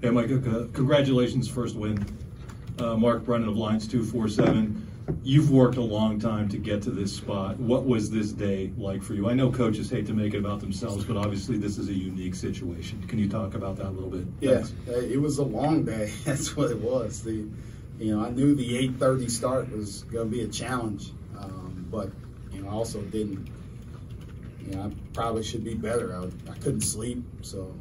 Hey, Mike, uh, congratulations, first win. Uh, Mark Brennan of Lions 247. You've worked a long time to get to this spot. What was this day like for you? I know coaches hate to make it about themselves, but obviously this is a unique situation. Can you talk about that a little bit? Yeah, it was a long day. That's what it was. The, you know, I knew the 8:30 start was going to be a challenge, um, but you know, I also didn't. You know, I probably should be better. I, I couldn't sleep, so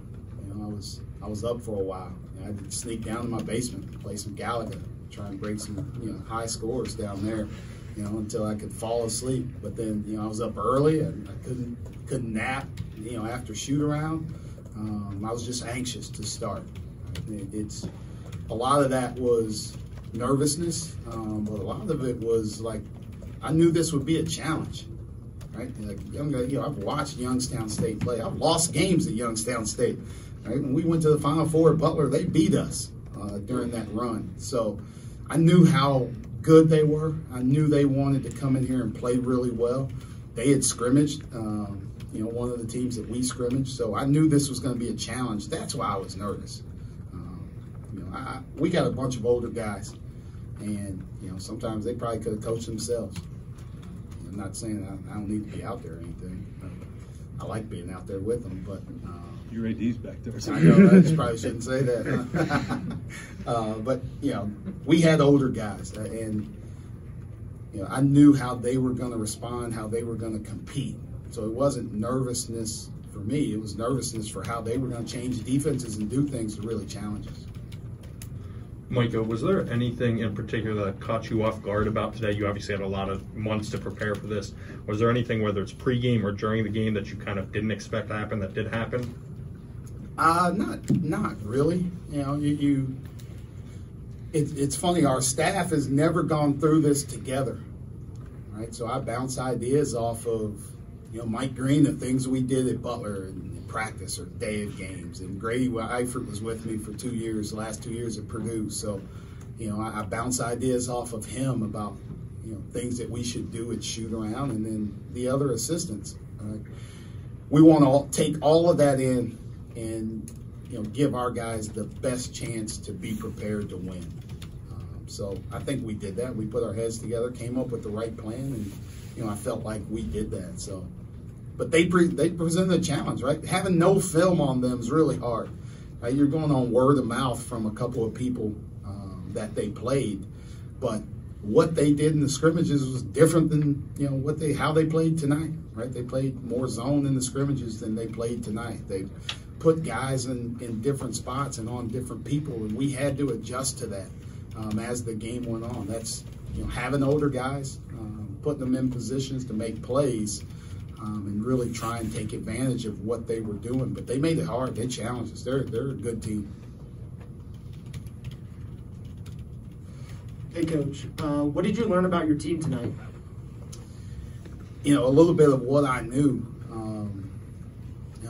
you know, I was I was up for a while. I had to sneak down to my basement, play some Galaga, try and break some you know high scores down there, you know, until I could fall asleep. But then you know I was up early and I couldn't couldn't nap, you know, after shoot around. Um, I was just anxious to start. It, it's a lot of that was nervousness, um, but a lot of it was like I knew this would be a challenge right? Like you know, I've watched Youngstown State play. I've lost games at Youngstown State. Right? When we went to the Final Four at Butler, they beat us uh, during that run. So I knew how good they were. I knew they wanted to come in here and play really well. They had scrimmaged, um, you know, one of the teams that we scrimmaged. So I knew this was going to be a challenge. That's why I was nervous. Um, you know, I, we got a bunch of older guys, and you know, sometimes they probably could have coached themselves. I'm not saying I, I don't need to be out there or anything. I like being out there with them, but. Uh, Your AD's back there. I know, I just probably shouldn't say that. uh, but, you know, we had older guys, uh, and, you know, I knew how they were going to respond, how they were going to compete. So it wasn't nervousness for me, it was nervousness for how they were going to change defenses and do things to really challenge us. Micah, was there anything in particular that caught you off guard about today? You obviously had a lot of months to prepare for this. Was there anything, whether it's pregame or during the game, that you kind of didn't expect to happen that did happen? Uh, not not really. You know, you, you it, it's funny. Our staff has never gone through this together, right? So I bounce ideas off of you know Mike Green, the things we did at Butler and practice or day of games. And Grady Eifert was with me for two years, the last two years at Purdue. So, you know, I, I bounce ideas off of him about, you know, things that we should do at shoot around and then the other assistants. Uh, we want to take all of that in and, you know, give our guys the best chance to be prepared to win. Um, so I think we did that. We put our heads together, came up with the right plan, and, you know, I felt like we did that. So, but they pre- they present a challenge, right? Having no film on them is really hard. Right? You're going on word of mouth from a couple of people um, that they played, but what they did in the scrimmages was different than you know what they how they played tonight. Right? They played more zone in the scrimmages than they played tonight. They put guys in, in different spots and on different people, and we had to adjust to that um, as the game went on. That's you know having older guys, um, putting them in positions to make plays um, and really try and take advantage of what they were doing. But they made it hard. They challenged us. They're they're a good team. Hey, coach. Uh, what did you learn about your team tonight? You know, a little bit of what I knew.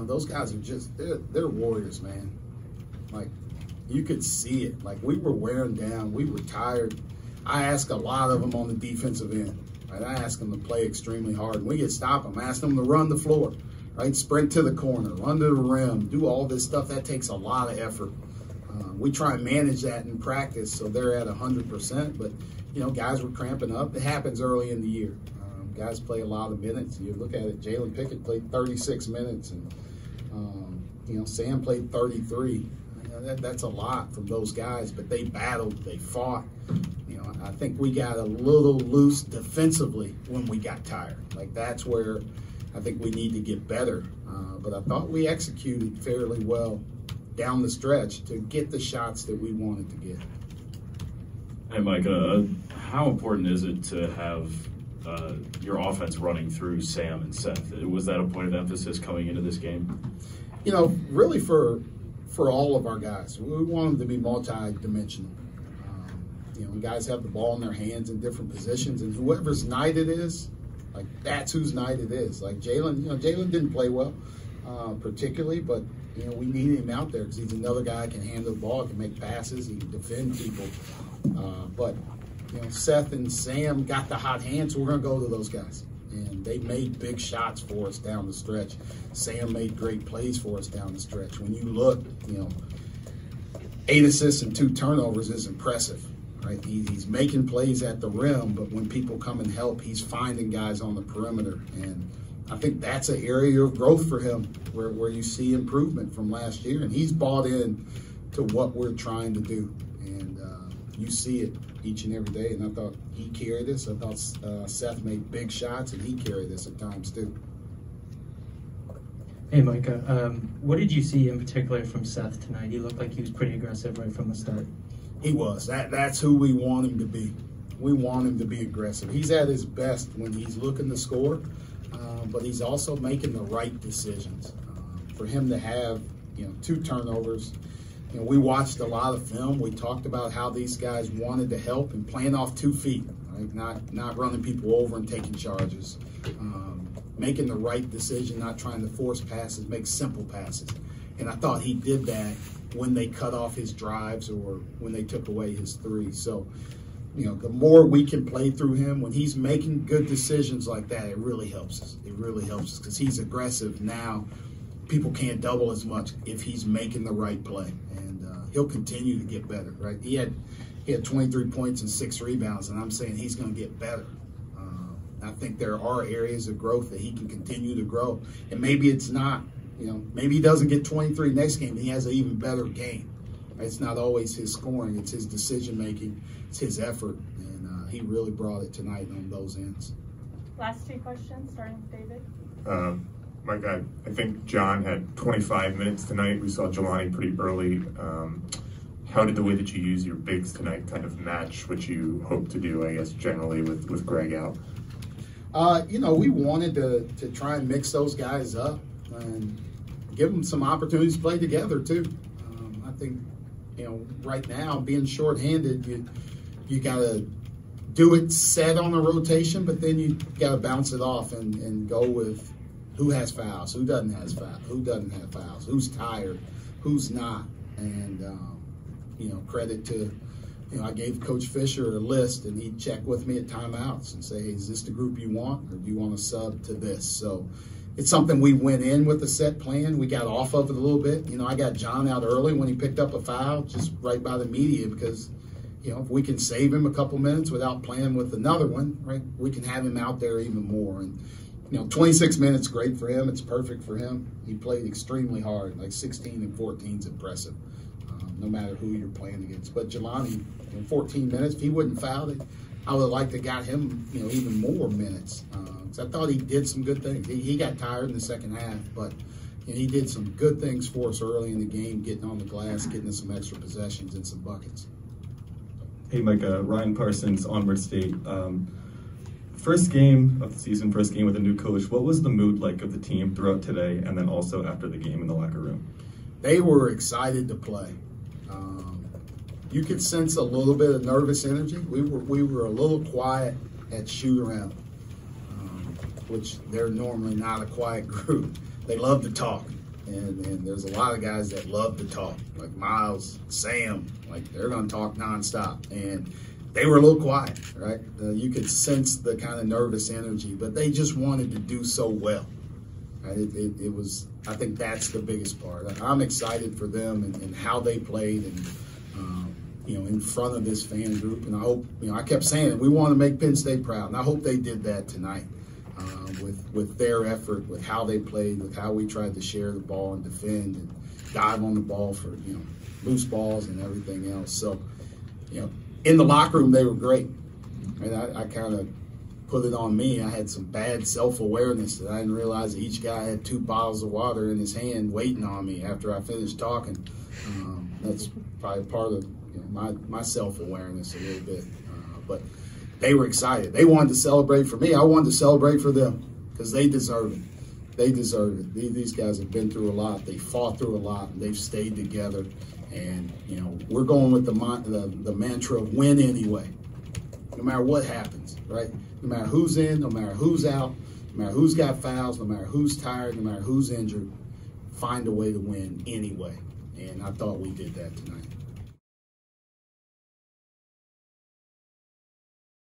Those guys are just they're they're warriors, man. Like you could see it. Like we were wearing down. We were tired. I asked a lot of them on the defensive end. Right? I ask them to play extremely hard. And we get stop them. I ask them to run the floor, right? Sprint to the corner, run to the rim, do all this stuff. That takes a lot of effort. Uh, we try and manage that in practice so they're at 100%. But, you know, guys were cramping up. It happens early in the year. Um, guys play a lot of minutes. You look at it, Jalen Pickett played 36 minutes, and, um, you know, Sam played 33. that, that's a lot from those guys, but they battled, they fought, You know, I think we got a little loose defensively when we got tired. Like that's where I think we need to get better. Uh, but I thought we executed fairly well down the stretch to get the shots that we wanted to get. Hey, Mike, uh, how important is it to have uh, your offense running through Sam and Seth? Was that a point of emphasis coming into this game? You know, really for for all of our guys, we want them to be multi-dimensional. You know, guys have the ball in their hands in different positions, and whoever's night it is, like that's whose night it is. Like Jalen, you know, Jalen didn't play well, uh, particularly, but you know, we need him out there because he's another guy can handle the ball, can make passes, he can defend people. Uh, but you know, Seth and Sam got the hot hand, so we're going to go to those guys. And they made big shots for us down the stretch. Sam made great plays for us down the stretch. When you look, you know, eight assists and two turnovers is impressive. Right, he, he's making plays at the rim, but when people come and help, he's finding guys on the perimeter, and I think that's an area of growth for him, where where you see improvement from last year, and he's bought in to what we're trying to do, and uh, you see it each and every day. And I thought he carried this. I thought uh, Seth made big shots, and he carried this at times too. Hey, Micah. Um, what did you see in particular from Seth tonight? He looked like he was pretty aggressive right from the start. He was. That that's who we want him to be. We want him to be aggressive. He's at his best when he's looking to score, uh, but he's also making the right decisions. Uh, for him to have you know two turnovers, we watched a lot of film. We talked about how these guys wanted to help and playing off two feet, right? Not not running people over and taking charges. Um, making the right decision, not trying to force passes, make simple passes. And I thought he did that when they cut off his drives or when they took away his three. So, you know, the more we can play through him, when he's making good decisions like that, it really helps us. It really helps us because he's aggressive now. People can't double as much if he's making the right play, and uh, he'll continue to get better. Right? He had he had 23 points and six rebounds, and I'm saying he's going to get better. I think there are areas of growth that he can continue to grow. And maybe it's not, you know, maybe he doesn't get 23 next game. He has an even better game. It's not always his scoring, it's his decision making, it's his effort. And uh, he really brought it tonight on those ends. Last two questions, starting with David. Um, Mike, I, I think John had 25 minutes tonight. We saw Jelani pretty early. Um, how did the way that you use your bigs tonight kind of match what you hope to do, I guess, generally with, with Greg out? Uh, you know, we wanted to, to try and mix those guys up and give them some opportunities to play together too. Um, I think, you know, right now being shorthanded, you you got to do it set on a rotation, but then you got to bounce it off and, and go with who has fouls, who doesn't has fouls, who doesn't have fouls, who's tired, who's not, and um, you know, credit to you know, I gave Coach Fisher a list, and he'd check with me at timeouts and say, hey, "Is this the group you want, or do you want to sub to this?" So it's something we went in with a set plan. We got off of it a little bit. You know, I got John out early when he picked up a foul, just right by the media, because you know if we can save him a couple minutes without playing with another one, right? We can have him out there even more. And you know, 26 minutes, great for him. It's perfect for him. He played extremely hard, like 16 and 14 is impressive no matter who you're playing against. But Jelani, in 14 minutes, if he wouldn't foul it, I would have liked to got him, you know, even more minutes. Uh, I thought he did some good things. He, he got tired in the second half, but you know, he did some good things for us early in the game, getting on the glass, getting some extra possessions and some buckets. Hey, Mike, uh, Ryan Parsons, Onward State. Um, first game of the season, first game with a new coach. What was the mood like of the team throughout today, and then also after the game in the locker room? They were excited to play. Um, you could sense a little bit of nervous energy. We were we were a little quiet at shoot around, um, which they're normally not a quiet group. They love to talk, and, and there's a lot of guys that love to talk, like Myles, Sam, like they're going to talk nonstop, and they were a little quiet, right? Uh, you could sense the kind of nervous energy, but they just wanted to do so well. Right? It, it, it, was, I think that's the biggest part. I'm excited for them and, and how they played and, um, you know, in front of this fan group. And I hope, you know, I kept saying it, we want to make Penn State proud. And I hope they did that tonight uh, with, with their effort, with how they played, with how we tried to share the ball and defend and dive on the ball for, you know, loose balls and everything else. So, you know, in the locker room, they were great. And I, I kind of put it on me. I had some bad self awareness that I didn't realize that each guy had two bottles of water in his hand waiting on me after I finished talking. Um, that's probably part of you know, my, my self awareness a little bit. Uh, but they were excited. They wanted to celebrate for me. I wanted to celebrate for them because they deserve it. They deserve it. These guys have been through a lot. They fought through a lot. They've stayed together. And, you know, we're going with the, the, the mantra of win anyway, no matter what happens, right? no matter who's in, no matter who's out, no matter who's got fouls, no matter who's tired, no matter who's injured, find a way to win anyway. And I thought we did that tonight.